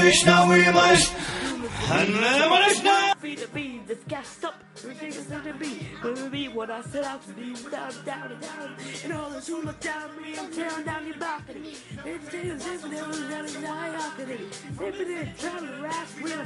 Krishna, we must. Free to be this gassed up, ridiculous to be. Gonna be what I set out to be without a doubt, a doubt. And all those who look down at me, I'm tearing down your balcony. It's taking zipping, it was that is high alchemy. Zipping it, trying to rasp, real